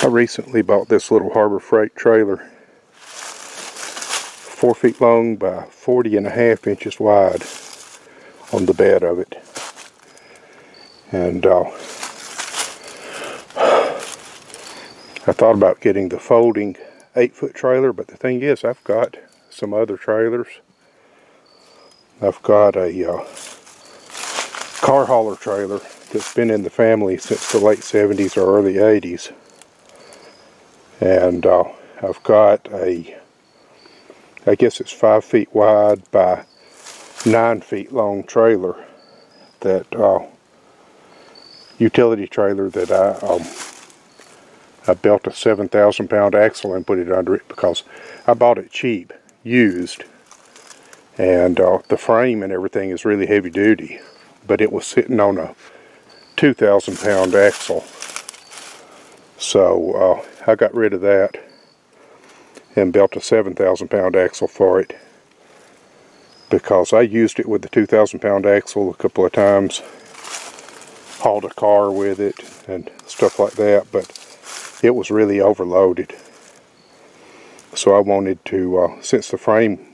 I recently bought this little Harbor Freight trailer. Four feet long by 40 and a half inches wide on the bed of it. And uh, I thought about getting the folding eight foot trailer, but the thing is I've got some other trailers. I've got a uh, car hauler trailer that's been in the family since the late 70s or early 80s and uh, I've got a I guess it's five feet wide by nine feet long trailer that uh, utility trailer that I um, I built a 7,000 pound axle and put it under it because I bought it cheap used and uh, the frame and everything is really heavy duty but it was sitting on a 2,000 pound axle so uh, I got rid of that and built a 7,000 pound axle for it because I used it with the 2,000 pound axle a couple of times hauled a car with it and stuff like that but it was really overloaded. So I wanted to uh, since the frame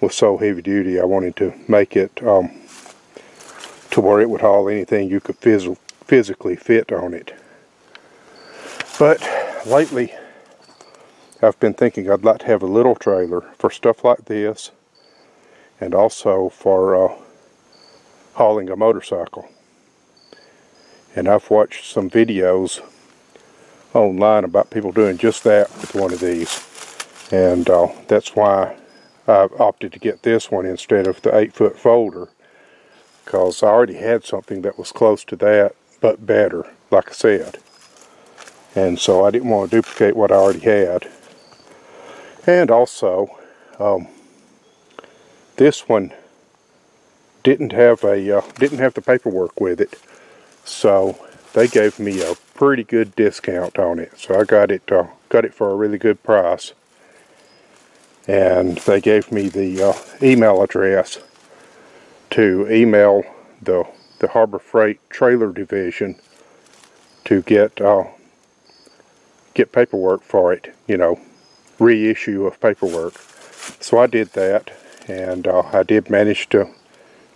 was so heavy duty I wanted to make it um, to where it would haul anything you could phys physically fit on it but lately, I've been thinking I'd like to have a little trailer for stuff like this and also for uh, hauling a motorcycle. And I've watched some videos online about people doing just that with one of these. And uh, that's why I opted to get this one instead of the 8 foot folder because I already had something that was close to that but better, like I said and so I didn't want to duplicate what I already had. And also um, this one didn't have a uh, didn't have the paperwork with it. So they gave me a pretty good discount on it. So I got it uh, got it for a really good price. And they gave me the uh, email address to email the the Harbor Freight trailer division to get uh, get paperwork for it, you know, reissue of paperwork. So I did that, and uh, I did manage to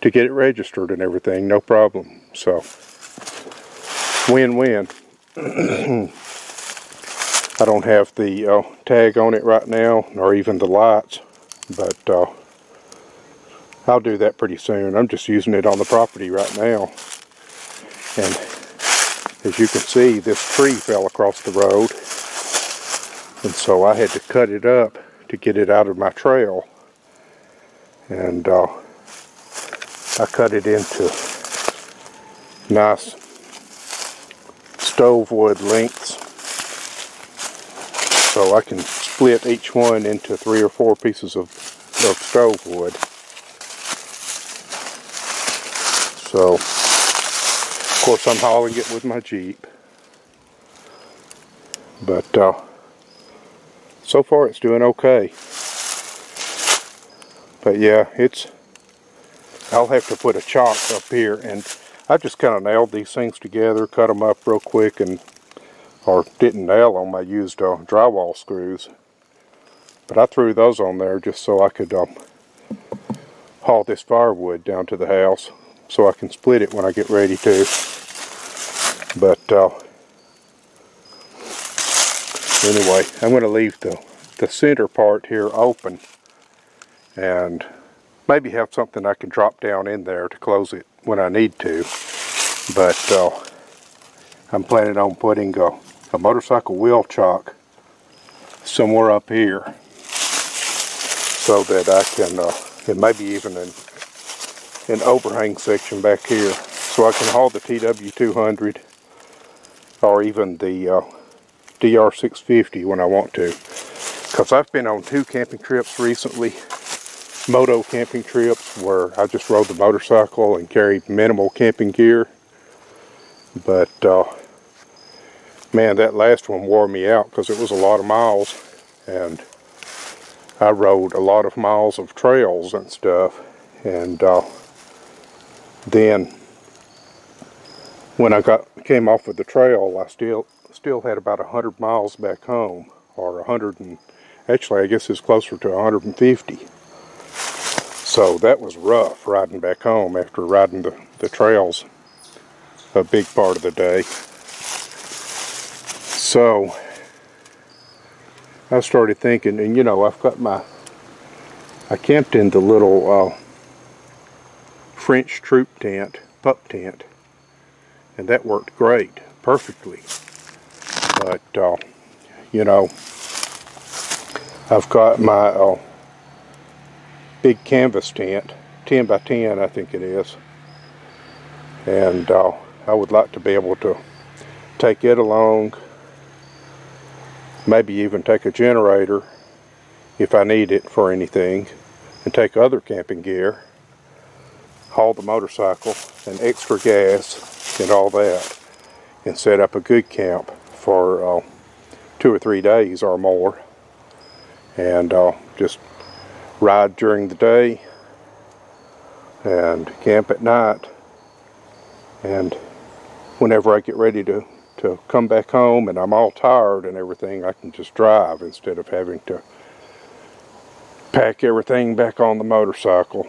to get it registered and everything, no problem. So win-win. I don't have the uh, tag on it right now, nor even the lights, but uh, I'll do that pretty soon. I'm just using it on the property right now. And as you can see, this tree fell across the road. And so I had to cut it up to get it out of my trail. And uh, I cut it into nice stove wood lengths. So I can split each one into three or four pieces of, of stove wood so course I'm hauling it with my Jeep but uh, so far it's doing okay. But yeah, it's, I'll have to put a chock up here and I just kind of nailed these things together, cut them up real quick and, or didn't nail them, I used uh, drywall screws. But I threw those on there just so I could um, haul this firewood down to the house so I can split it when I get ready to. But uh, anyway, I'm going to leave the, the center part here open and maybe have something I can drop down in there to close it when I need to. But uh, I'm planning on putting a, a motorcycle wheel chock somewhere up here so that I can, uh, and maybe even an, an overhang section back here so I can haul the TW200 or even the uh, DR650 when I want to. Because I've been on two camping trips recently, moto camping trips, where I just rode the motorcycle and carried minimal camping gear. But, uh, man, that last one wore me out because it was a lot of miles. And I rode a lot of miles of trails and stuff. And uh, then when I got came off of the trail, I still still had about 100 miles back home, or 100 and actually I guess it's closer to 150. So that was rough riding back home after riding the, the trails a big part of the day. So I started thinking, and you know, I've got my, I camped in the little uh, French troop tent, pup tent, and that worked great, perfectly. But, uh, you know, I've got my uh, big canvas tent, 10 by 10 I think it is, and uh, I would like to be able to take it along, maybe even take a generator if I need it for anything, and take other camping gear, haul the motorcycle, and extra gas, and all that, and set up a good camp for uh, two or three days or more, and uh, just ride during the day and camp at night. And whenever I get ready to to come back home and I'm all tired and everything I can just drive instead of having to pack everything back on the motorcycle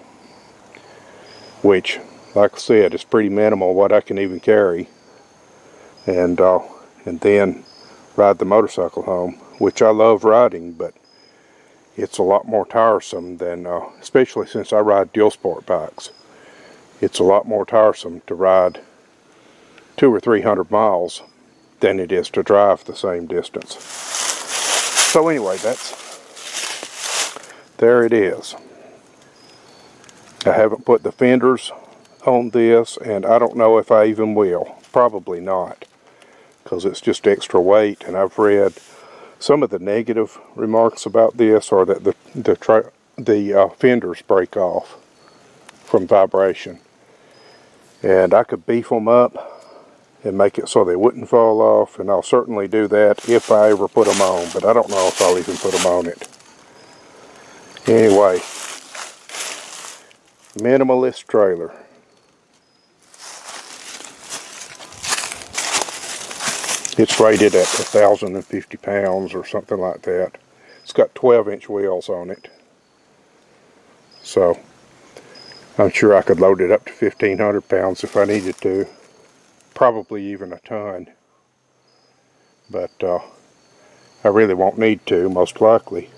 which like I said it's pretty minimal what I can even carry and uh, and then ride the motorcycle home which I love riding but it's a lot more tiresome than, uh, especially since I ride dual sport bikes. It's a lot more tiresome to ride two or three hundred miles than it is to drive the same distance. So anyway, that's, there it is. I haven't put the fenders on this and I don't know if I even will. Probably not because it's just extra weight and I've read some of the negative remarks about this are that the the the uh, fenders break off from vibration, and I could beef them up and make it so they wouldn't fall off, and I'll certainly do that if I ever put them on. But I don't know if I'll even put them on it. Anyway, minimalist trailer. It's rated at 1,050 pounds or something like that. It's got 12 inch wheels on it. So I'm sure I could load it up to 1,500 pounds if I needed to. Probably even a ton. But uh, I really won't need to, most likely.